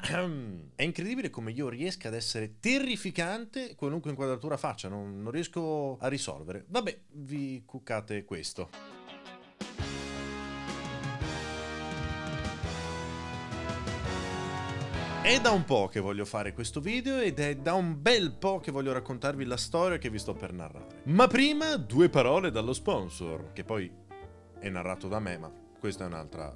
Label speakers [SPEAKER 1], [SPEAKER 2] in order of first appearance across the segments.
[SPEAKER 1] È incredibile come io riesca ad essere terrificante qualunque inquadratura faccia, non, non riesco a risolvere. Vabbè, vi cuccate questo. È da un po' che voglio fare questo video ed è da un bel po' che voglio raccontarvi la storia che vi sto per narrare. Ma prima due parole dallo sponsor, che poi è narrato da me, ma questa è un'altra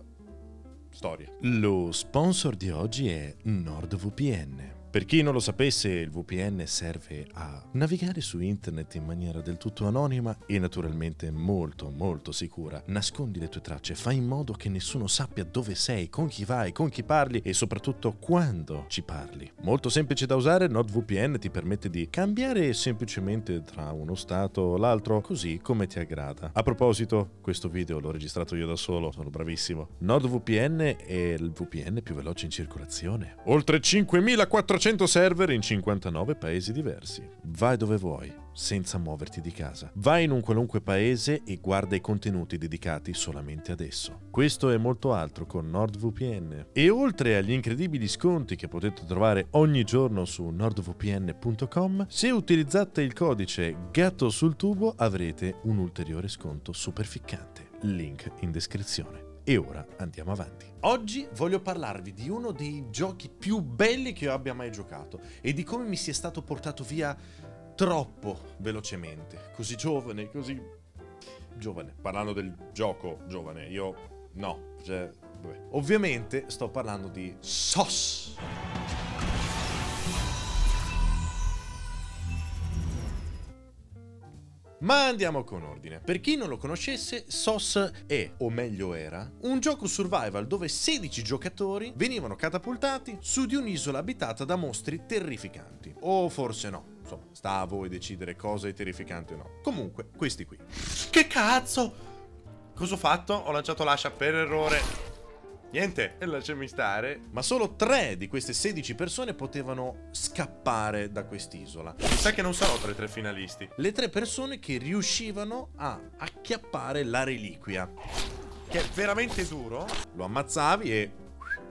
[SPEAKER 1] storia. Lo sponsor di oggi è NordVPN. Per chi non lo sapesse, il VPN serve a navigare su internet in maniera del tutto anonima e naturalmente molto molto sicura. Nascondi le tue tracce, fai in modo che nessuno sappia dove sei, con chi vai, con chi parli e soprattutto quando ci parli. Molto semplice da usare, NordVPN ti permette di cambiare semplicemente tra uno stato o l'altro, così come ti aggrada. A proposito, questo video l'ho registrato io da solo, sono bravissimo. NordVPN è il VPN più veloce in circolazione. Oltre 5400 100 server in 59 paesi diversi. Vai dove vuoi, senza muoverti di casa. Vai in un qualunque paese e guarda i contenuti dedicati solamente ad esso. Questo e molto altro con NordVPN. E oltre agli incredibili sconti che potete trovare ogni giorno su nordvpn.com, se utilizzate il codice gatto sul tubo avrete un ulteriore sconto super ficcante. Link in descrizione. E ora andiamo avanti. Oggi voglio parlarvi di uno dei giochi più belli che io abbia mai giocato e di come mi sia stato portato via troppo velocemente. Così giovane, così giovane. Parlando del gioco giovane, io no. Cioè, Ovviamente sto parlando di SOS. Ma andiamo con ordine. Per chi non lo conoscesse, SOS è, o meglio era, un gioco survival dove 16 giocatori venivano catapultati su di un'isola abitata da mostri terrificanti. O forse no. Insomma, sta a voi decidere cosa è terrificante o no. Comunque, questi qui.
[SPEAKER 2] Che cazzo? Cosa ho fatto? Ho lanciato l'ascia per errore. Niente, lasciami stare.
[SPEAKER 1] Ma solo tre di queste 16 persone potevano scappare da quest'isola.
[SPEAKER 2] Mi sa che non sarò tra i tre finalisti.
[SPEAKER 1] Le tre persone che riuscivano a acchiappare la reliquia.
[SPEAKER 2] Che è veramente duro.
[SPEAKER 1] Lo ammazzavi e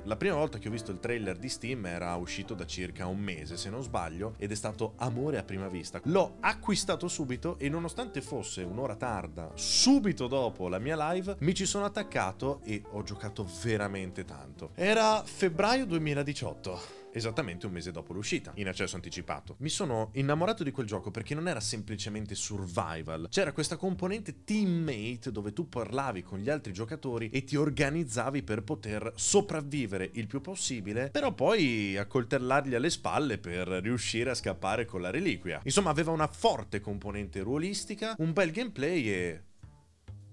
[SPEAKER 1] la prima volta che ho visto il trailer di Steam era uscito da circa un mese, se non sbaglio, ed è stato amore a prima vista. L'ho acquistato subito e nonostante fosse un'ora tarda, subito dopo la mia live, mi ci sono attaccato e ho giocato veramente tanto. Era febbraio 2018 esattamente un mese dopo l'uscita, in accesso anticipato. Mi sono innamorato di quel gioco perché non era semplicemente survival, c'era questa componente teammate dove tu parlavi con gli altri giocatori e ti organizzavi per poter sopravvivere il più possibile, però poi accoltellargli alle spalle per riuscire a scappare con la reliquia. Insomma, aveva una forte componente ruolistica, un bel gameplay e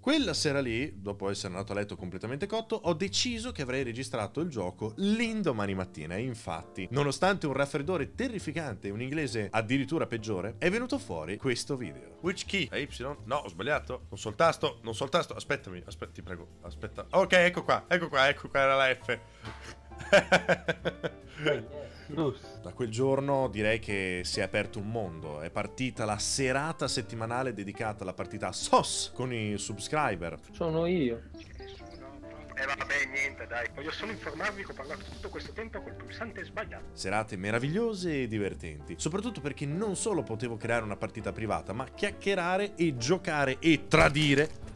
[SPEAKER 1] quella sera lì, dopo essere andato a letto completamente cotto, ho deciso che avrei registrato il gioco l'indomani mattina e infatti, nonostante un raffreddore terrificante e un inglese addirittura peggiore, è venuto fuori questo video.
[SPEAKER 2] Which key? A Y? No, ho sbagliato. Non so il tasto, non so il tasto. Aspettami, aspetta, ti prego. Aspetta. Ok, ecco qua, ecco qua, ecco qua era la F.
[SPEAKER 1] Da quel giorno direi che si è aperto un mondo. È partita la serata settimanale dedicata alla partita SOS con i subscriber.
[SPEAKER 3] Sono io.
[SPEAKER 4] Eh vabbè, niente, dai. Voglio solo informarvi che ho parlato tutto questo tempo col pulsante sbagliato.
[SPEAKER 1] Serate meravigliose e divertenti. Soprattutto perché non solo potevo creare una partita privata, ma chiacchierare e giocare e tradire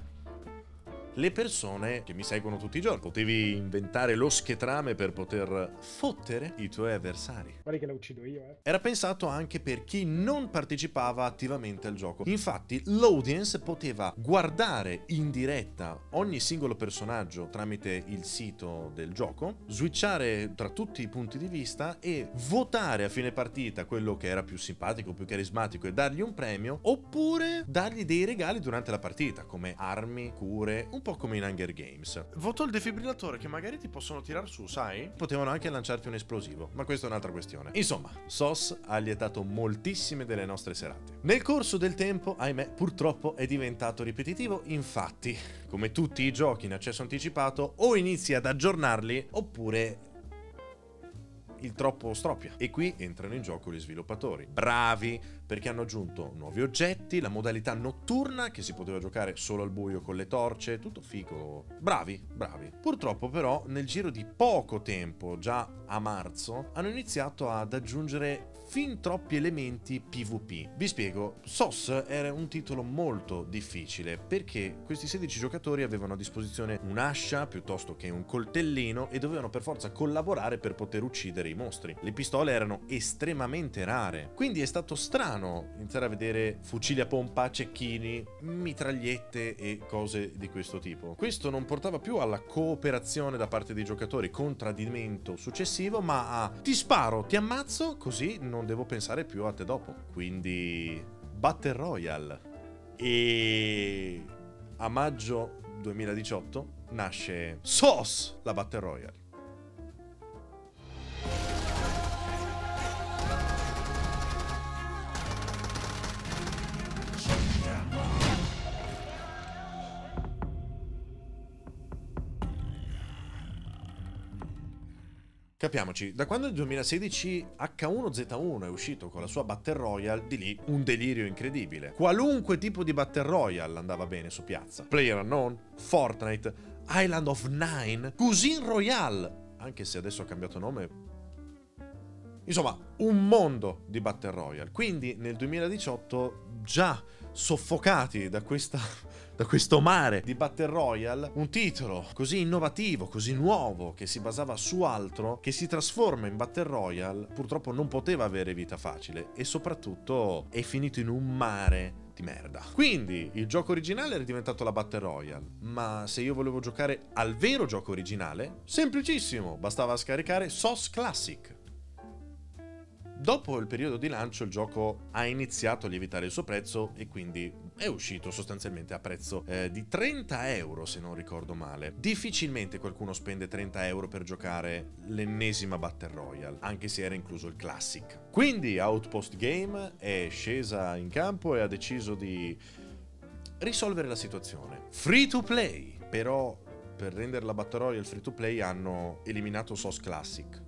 [SPEAKER 1] le persone che mi seguono tutti i giorni. Potevi inventare lo schetrame per poter fottere i tuoi avversari.
[SPEAKER 3] Guarda che la uccido io, eh.
[SPEAKER 1] Era pensato anche per chi non partecipava attivamente al gioco. Infatti, l'audience poteva guardare in diretta ogni singolo personaggio tramite il sito del gioco, switchare tra tutti i punti di vista e votare a fine partita quello che era più simpatico, più carismatico e dargli un premio, oppure dargli dei regali durante la partita, come armi, cure, un po' come in Hunger Games.
[SPEAKER 2] Voto il defibrillatore che magari ti possono tirare su, sai?
[SPEAKER 1] Potevano anche lanciarti un esplosivo, ma questa è un'altra questione. Insomma, SOS ha lietato moltissime delle nostre serate. Nel corso del tempo, ahimè, purtroppo è diventato ripetitivo, infatti, come tutti i giochi in accesso anticipato, o inizi ad aggiornarli oppure il troppo stroppia. E qui entrano in gioco gli sviluppatori. Bravi, perché hanno aggiunto nuovi oggetti, la modalità notturna che si poteva giocare solo al buio con le torce, tutto figo. Bravi, bravi. Purtroppo però nel giro di poco tempo, già a marzo, hanno iniziato ad aggiungere fin troppi elementi PvP. Vi spiego, SOS era un titolo molto difficile perché questi 16 giocatori avevano a disposizione un'ascia piuttosto che un coltellino e dovevano per forza collaborare per poter uccidere i mostri. Le pistole erano estremamente rare, quindi è stato strano iniziare a vedere fucili a pompa, cecchini, mitragliette e cose di questo tipo. Questo non portava più alla cooperazione da parte dei giocatori con tradimento successivo, ma a ti sparo, ti ammazzo, così non devo pensare più a te dopo. Quindi Battle Royale. E a maggio 2018 nasce SOS, la Battle Royale. Capiamoci, da quando nel 2016 H1Z1 è uscito con la sua Battle Royale, di lì un delirio incredibile. Qualunque tipo di Battle Royale andava bene su piazza. Player Unknown, Fortnite, Island of Nine, Cuisine Royale, anche se adesso ha cambiato nome. Insomma, un mondo di Battle Royale. Quindi nel 2018 già soffocati da questa da questo mare di Battle Royale, un titolo così innovativo, così nuovo, che si basava su altro, che si trasforma in Battle Royale, purtroppo non poteva avere vita facile e soprattutto è finito in un mare di merda. Quindi il gioco originale era diventato la Battle Royale, ma se io volevo giocare al vero gioco originale, semplicissimo, bastava scaricare SOS Classic. Dopo il periodo di lancio il gioco ha iniziato a lievitare il suo prezzo e quindi è uscito sostanzialmente a prezzo eh, di 30 euro se non ricordo male. Difficilmente qualcuno spende 30 euro per giocare l'ennesima Battle Royale, anche se era incluso il Classic. Quindi Outpost Game è scesa in campo e ha deciso di risolvere la situazione. Free to play, però per rendere la Battle Royale free to play hanno eliminato SOS Classic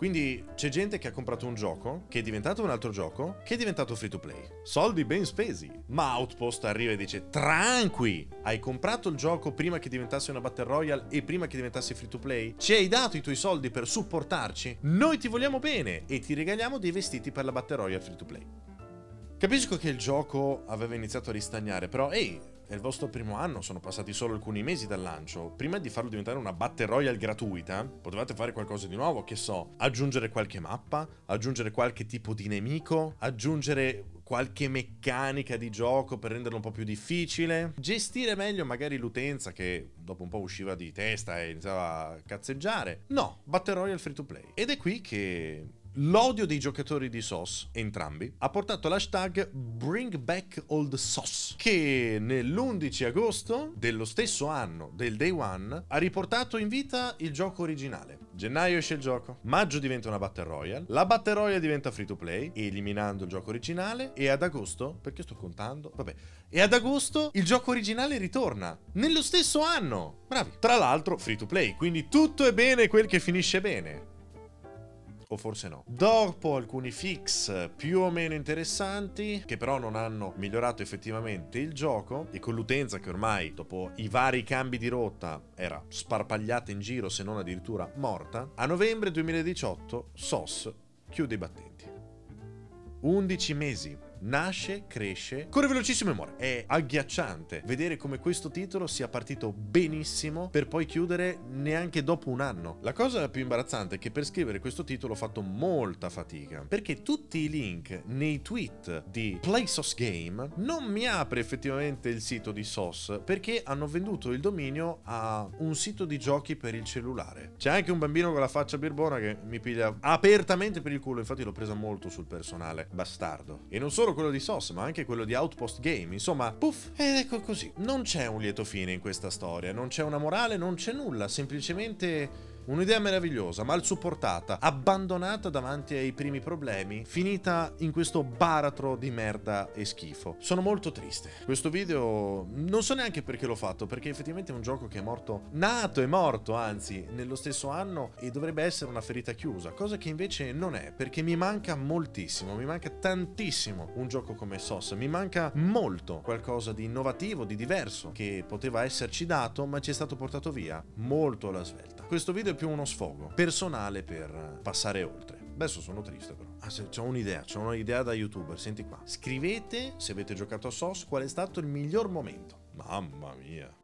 [SPEAKER 1] quindi c'è gente che ha comprato un gioco, che è diventato un altro gioco, che è diventato free to play. Soldi ben spesi. Ma Outpost arriva e dice: Tranqui! Hai comprato il gioco prima che diventasse una Battle Royale e prima che diventasse free to play? Ci hai dato i tuoi soldi per supportarci? Noi ti vogliamo bene e ti regaliamo dei vestiti per la Battle Royale free to play. Capisco che il gioco aveva iniziato a ristagnare, però ehi, è il vostro primo anno, sono passati solo alcuni mesi dal lancio. Prima di farlo diventare una Battle Royale gratuita, potevate fare qualcosa di nuovo, che so, aggiungere qualche mappa, aggiungere qualche tipo di nemico, aggiungere qualche meccanica di gioco per renderlo un po' più difficile, gestire meglio magari l'utenza che dopo un po' usciva di testa e iniziava a cazzeggiare. No, Battle Royale free to play. Ed è qui che L'odio dei giocatori di SOS, entrambi, ha portato l'hashtag Bring Back Old SOS, che nell'11 agosto dello stesso anno del Day One ha riportato in vita il gioco originale. Gennaio esce il gioco, maggio diventa una Battle Royale, la Battle Royale diventa free to play, eliminando il gioco originale, e ad agosto, perché sto contando? Vabbè, e ad agosto il gioco originale ritorna, nello stesso anno! Bravi! Tra l'altro free to play, quindi tutto è bene quel che finisce bene o forse no. Dopo alcuni fix più o meno interessanti, che però non hanno migliorato effettivamente il gioco, e con l'utenza che ormai, dopo i vari cambi di rotta, era sparpagliata in giro, se non addirittura morta, a novembre 2018 SOS chiude i battenti. 11 mesi nasce, cresce, corre velocissimo e muore. È agghiacciante vedere come questo titolo sia partito benissimo per poi chiudere neanche dopo un anno. La cosa più imbarazzante è che per scrivere questo titolo ho fatto molta fatica, perché tutti i link nei tweet di PlaySauce Game non mi apre effettivamente il sito di SOS, perché hanno venduto il dominio a un sito di giochi per il cellulare. C'è anche un bambino con la faccia birbona che mi piglia apertamente per il culo, infatti l'ho presa molto sul personale, bastardo. E non solo solo quello di SOS, ma anche quello di Outpost Game. Insomma, puff, ed ecco così. Non c'è un lieto fine in questa storia, non c'è una morale, non c'è nulla, semplicemente Un'idea meravigliosa, mal supportata, abbandonata davanti ai primi problemi, finita in questo baratro di merda e schifo. Sono molto triste. Questo video non so neanche perché l'ho fatto, perché effettivamente è un gioco che è morto, nato e morto, anzi, nello stesso anno e dovrebbe essere una ferita chiusa, cosa che invece non è, perché mi manca moltissimo, mi manca tantissimo un gioco come SOS, mi manca molto qualcosa di innovativo, di diverso, che poteva esserci dato, ma ci è stato portato via molto alla svelta. Questo video è più uno sfogo personale per passare oltre. Adesso sono triste però. Ah, se, c'ho un'idea, c'ho un'idea da youtuber, senti qua. Scrivete, se avete giocato a SOS, qual è stato il miglior momento. Mamma mia.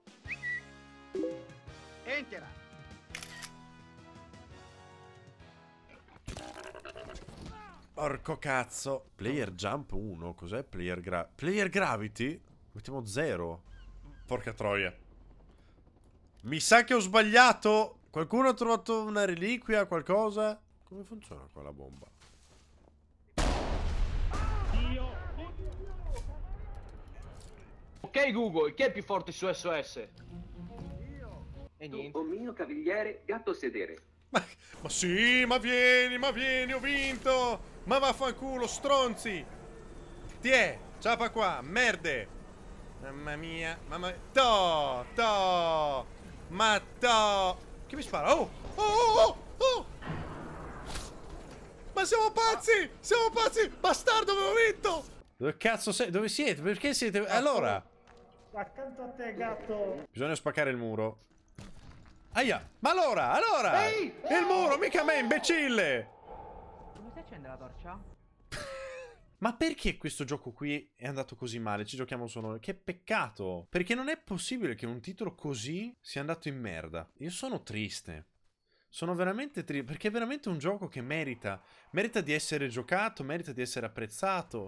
[SPEAKER 4] Entera.
[SPEAKER 1] Porco cazzo. Player Jump 1, cos'è Player Gra... Player Gravity? Mettiamo 0.
[SPEAKER 2] Porca troia. Mi sa che ho sbagliato.
[SPEAKER 1] Qualcuno ha trovato una reliquia, qualcosa? Come funziona qua la bomba?
[SPEAKER 5] Ok Google, chi è più forte su SOS? E niente.
[SPEAKER 6] O mio cavigliere, gatto sedere.
[SPEAKER 2] Ma, ma sì, ma vieni, ma vieni, ho vinto. Ma vaffanculo, stronzi. Tiè, ciapa qua, merde. Mamma mia, mamma mia. To, to. Ma to. Che mi spara? Oh, oh, oh, oh. Ma siamo pazzi, siamo pazzi. Bastardo, avevo vinto.
[SPEAKER 1] Dove cazzo sei? Dove siete? Perché siete? Allora,
[SPEAKER 3] Accanto a te, gatto.
[SPEAKER 1] bisogna spaccare il muro. Aia, ma allora, allora!
[SPEAKER 5] Ehi!
[SPEAKER 1] Il muro, mica me, imbecille!
[SPEAKER 7] Come si accende la torcia?
[SPEAKER 1] Ma perché questo gioco qui è andato così male? Ci giochiamo solo noi. Che peccato! Perché non è possibile che un titolo così sia andato in merda. Io sono triste. Sono veramente triste. Perché è veramente un gioco che merita. Merita di essere giocato, merita di essere apprezzato.